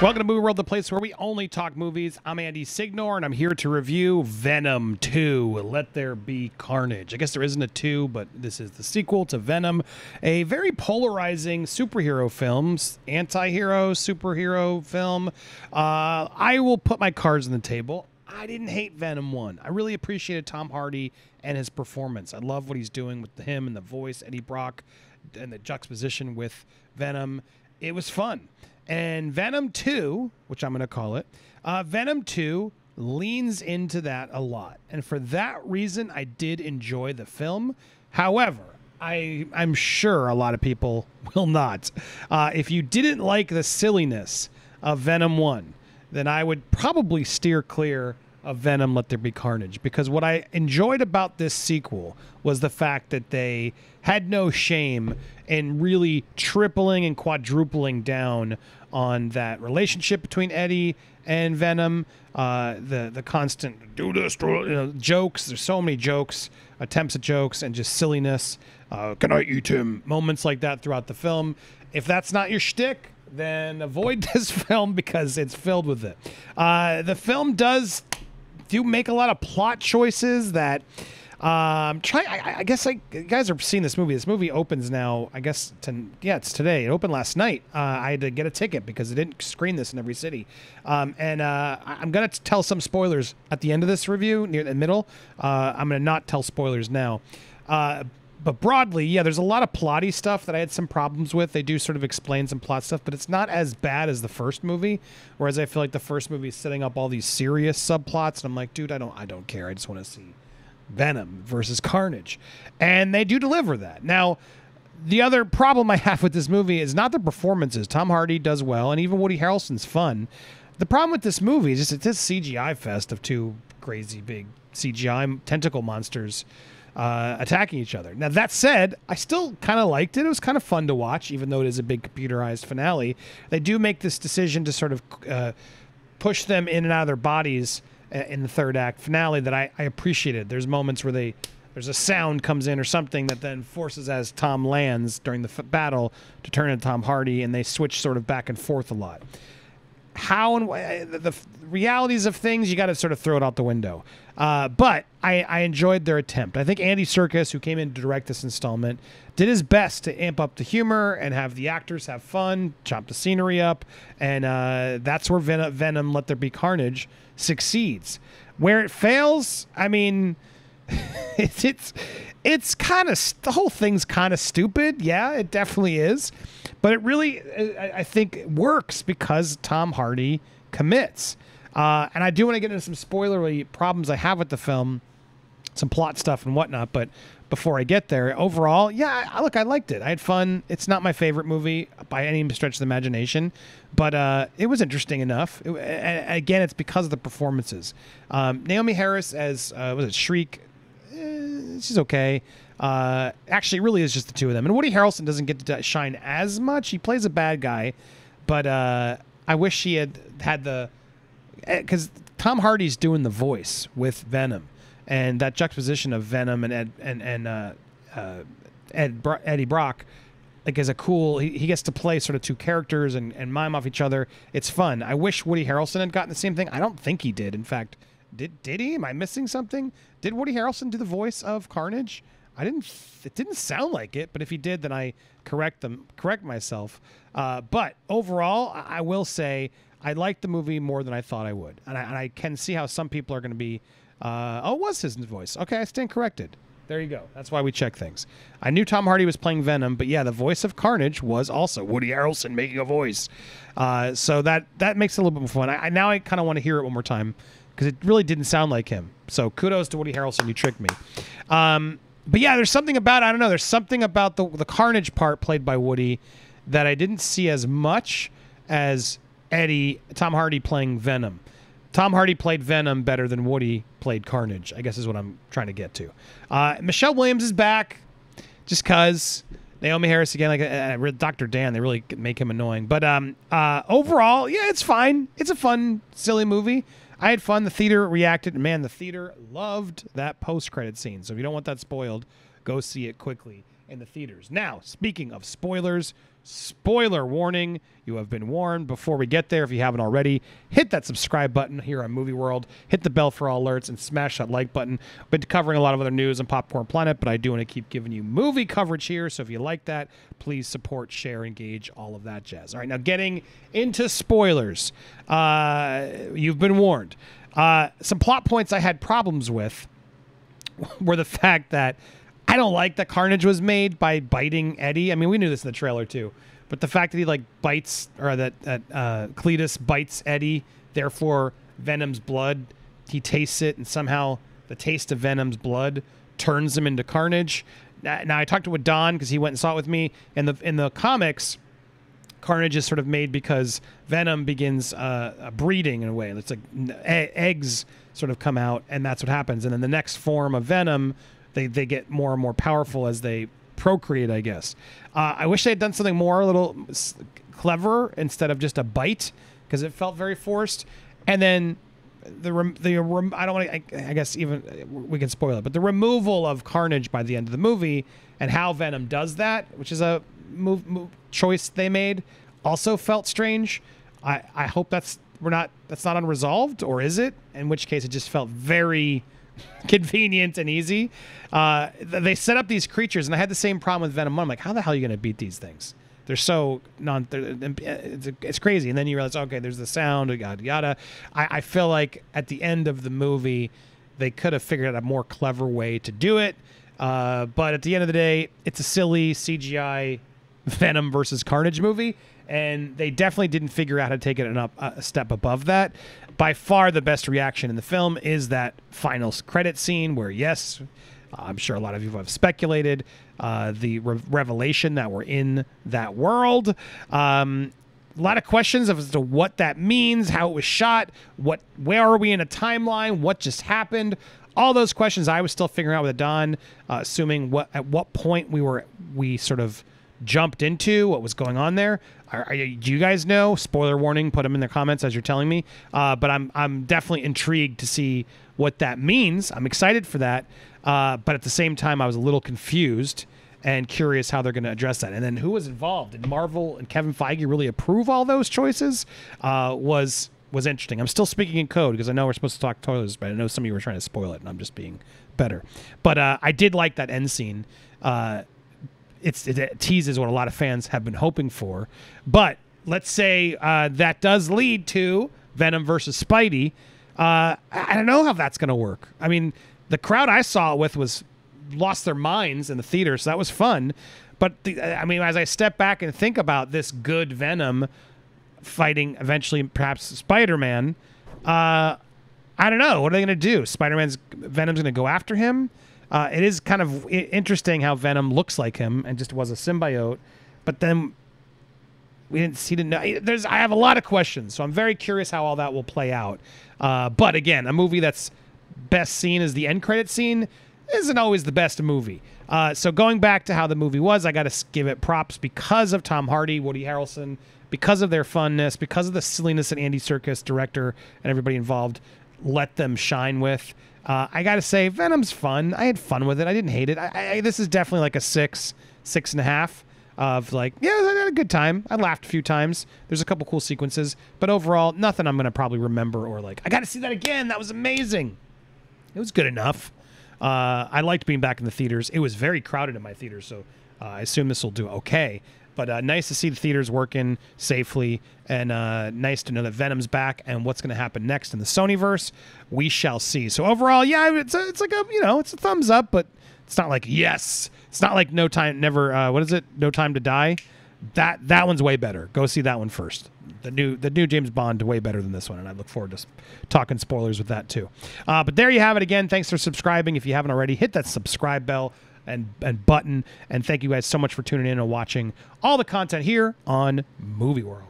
Welcome to Movie World, the place where we only talk movies. I'm Andy Signore, and I'm here to review Venom 2 Let There Be Carnage. I guess there isn't a 2, but this is the sequel to Venom, a very polarizing superhero film, anti hero superhero film. Uh, I will put my cards on the table. I didn't hate Venom 1. I really appreciated Tom Hardy and his performance. I love what he's doing with him and the voice, Eddie Brock, and the juxtaposition with Venom. It was fun. And Venom 2, which I'm going to call it, uh, Venom 2 leans into that a lot. And for that reason, I did enjoy the film. However, I, I'm sure a lot of people will not. Uh, if you didn't like the silliness of Venom 1, then I would probably steer clear of Venom Let There Be Carnage because what I enjoyed about this sequel was the fact that they had no shame in really tripling and quadrupling down on that relationship between Eddie and Venom. Uh, the the constant do this you know, jokes. There's so many jokes, attempts at jokes, and just silliness. Uh, Can I eat him? Moments like that throughout the film. If that's not your shtick, then avoid this film because it's filled with it. Uh, the film does do make a lot of plot choices that um, try. I, I guess you guys are seeing this movie. This movie opens now. I guess to, yeah, it's today. It opened last night. Uh, I had to get a ticket because it didn't screen this in every city. Um, and uh, I'm gonna tell some spoilers at the end of this review, near the middle. Uh, I'm gonna not tell spoilers now. Uh, but broadly, yeah, there's a lot of plotty stuff that I had some problems with. They do sort of explain some plot stuff, but it's not as bad as the first movie. Whereas I feel like the first movie is setting up all these serious subplots, and I'm like, dude, I don't, I don't care. I just want to see Venom versus Carnage. And they do deliver that. Now, the other problem I have with this movie is not the performances. Tom Hardy does well, and even Woody Harrelson's fun. The problem with this movie is just it's this CGI fest of two crazy big CGI tentacle monsters uh, attacking each other. Now, that said, I still kind of liked it. It was kind of fun to watch, even though it is a big computerized finale. They do make this decision to sort of uh, push them in and out of their bodies in the third act finale that I, I appreciated. There's moments where they there's a sound comes in or something that then forces as Tom lands during the battle to turn into Tom Hardy, and they switch sort of back and forth a lot. How and wh- the, the realities of things you got to sort of throw it out the window. Uh, but I, I enjoyed their attempt. I think Andy Serkis, who came in to direct this installment, did his best to amp up the humor and have the actors have fun, chop the scenery up, and uh, that's where Ven- Venom Let There Be Carnage succeeds. Where it fails, I mean, it's it's it's kind of the whole thing's kind of stupid. Yeah, it definitely is, but it really I, think works because Tom Hardy commits. Uh, and I do want to get into some spoilery problems I have with the film, some plot stuff and whatnot. But before I get there, overall, yeah, I, look, I liked it. I had fun. It's not my favorite movie by any stretch of the imagination, but uh, it was interesting enough. It, and again, it's because of the performances. Um, Naomie Harris as uh, was it Shriek? Eh, she's okay. Uh, actually, really is just the two of them. And Woody Harrelson doesn't get to shine as much. He plays a bad guy, but uh, I wish he had had the because Tom Hardy's doing the voice with Venom, and that juxtaposition of Venom and Ed and and uh, uh, Ed Bro- Eddie Brock, like is a cool. He, he gets to play sort of two characters and, and mime off each other. It's fun. I wish Woody Harrelson had gotten the same thing. I don't think he did. In fact, did did he? Am I missing something? Did Woody Harrelson do the voice of Carnage? I didn't. It didn't sound like it, but if he did, then I correct them, correct myself. Uh, but overall, I, will say I liked the movie more than I thought I would, and I, and I can see how some people are going to be. Uh, oh, it was his voice? Okay, I stand corrected. There you go. That's why we check things. I knew Tom Hardy was playing Venom, but yeah, the voice of Carnage was also Woody Harrelson making a voice. Uh, so that that makes it a little bit more fun. I, I now I kind of want to hear it one more time because it really didn't sound like him. So kudos to Woody Harrelson, you tricked me. Um, but yeah, there's something about I don't know. There's something about the the Carnage part played by Woody that I didn't see as much as Eddie Tom Hardy playing Venom. Tom Hardy played Venom better than Woody played Carnage. I guess is what I'm trying to get to. Uh, Michelle Williams is back, just cause. Naomie Harris again, like uh, uh Dr. Dan, they really make him annoying. But um, uh, overall, yeah, it's fine. It's a fun, silly movie. I had fun. The theater reacted. Man, the theater loved that post-credit scene. So if you don't want that spoiled, go see it quickly. In the theaters. Now, speaking of spoilers, spoiler warning. You have been warned. Before we get there, if you haven't already, hit that subscribe button here on Movie World, hit the bell for all alerts, and smash that like button. Been covering a lot of other news on Popcorn Planet, but I do want to keep giving you movie coverage here. So if you like that, please support, share, engage, all of that jazz. All right, now getting into spoilers. Uh, you've been warned. Uh, some plot points I had problems with were the fact that I don't like that Carnage was made by biting Eddie. I mean, we knew this in the trailer too, but the fact that he like bites or that that uh, Cletus bites Eddie, therefore Venom's blood, he tastes it, and somehow the taste of Venom's blood turns him into Carnage. Now, now I talked to Don because he went and saw it with me. In the in the comics, Carnage is sort of made because Venom begins uh, breeding in a way. It's like eggs sort of come out, and that's what happens. And then the next form of Venom, they they get more and more powerful as they procreate. I guess. Uh, I wish they had done something more a little clever instead of just a bite because it felt very forced. And then the rem- the rem- I don't want to I, I, guess even we can spoil it, but the removal of Carnage by the end of the movie and how Venom does that, which is a move, move choice they made, also felt strange. I I hope that's we're not that's not unresolved, or is it? In which case, it just felt very convenient and easy. Uh, they set up these creatures, and I had the same problem with Venom. I'm like, how the hell are you going to beat these things? They're so non. They're, it's, it's crazy, and then you realize, okay, there's the sound, yada yada. I, I feel like at the end of the movie, they could have figured out a more clever way to do it. Uh, but at the end of the day, it's a silly CGI Venom versus Carnage movie, and they definitely didn't figure out how to take it up a step above that. By far, the best reaction in the film is that final credit scene where, yes, I'm sure a lot of you have speculated uh, the re- revelation that we're in that world. Um, a lot of questions as to what that means, how it was shot, what, where are we in a timeline, what just happened. All those questions I was still figuring out with Don, uh, assuming what at what point we were we sort of jumped into, what was going on there. Do you guys know? Spoiler warning. Put them in the comments as you're telling me. Uh, but I'm I'm definitely intrigued to see what that means. I'm excited for that. Uh, but at the same time, I was a little confused and curious how they're going to address that. And then who was involved? Did Marvel and Kevin Feige really approve all those choices? Uh, was was interesting. I'm still speaking in code because I know we're supposed to talk toilets, but I know some of you were trying to spoil it, and I'm just being better. But uh, I did like that end scene. It's it teases what a lot of fans have been hoping for. But let's say uh, that does lead to Venom versus Spidey. Uh, I don't know how that's going to work. I mean, the crowd I saw it with was lost their minds in the theater, so that was fun. But the, I mean, as I step back and think about this good Venom fighting eventually, perhaps Spider Man, uh, I don't know. What are they going to do? Spider Man's Venom's going to go after him. Uh, it is kind of interesting how Venom looks like him and just was a symbiote, but then we didn't see. Didn't know. There's. I have a lot of questions, so I'm very curious how all that will play out. Uh, but again, a movie that's best seen as the end credit scene isn't always the best movie. Uh, so going back to how the movie was, I got to give it props because of Tom Hardy, Woody Harrelson, because of their funness, because of the silliness that Andy Serkis, director, and everybody involved let them shine with. Uh, I got to say, Venom's fun. I had fun with it. I didn't hate it. I, I, this is definitely like a six, six and a half of like, yeah, I had a good time. I laughed a few times. There's a couple cool sequences, but overall, nothing I'm to probably remember or like, I got to see that again. That was amazing. It was good enough. Uh, I liked being back in the theaters. It was very crowded in my theater, so uh, I assume this will do okay. But uh, nice to see the theaters working safely, and uh, nice to know that Venom's back. And what's going to happen next in the Sonyverse, we shall see. So overall, yeah, it's a, it's like a you know it's a thumbs up, but it's not like yes, it's not like No Time Never. Uh, what is it? No Time to Die. That that one's way better. Go see that one first. The new the new James Bond way better than this one, and I look forward to talking spoilers with that too. Uh, but there you have it again. Thanks for subscribing. If you haven't already, hit that subscribe bell and, and button. And thank you guys so much for tuning in and watching all the content here on Movie World.